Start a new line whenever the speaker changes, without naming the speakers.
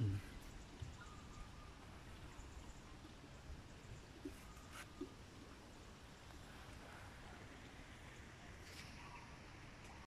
Mm.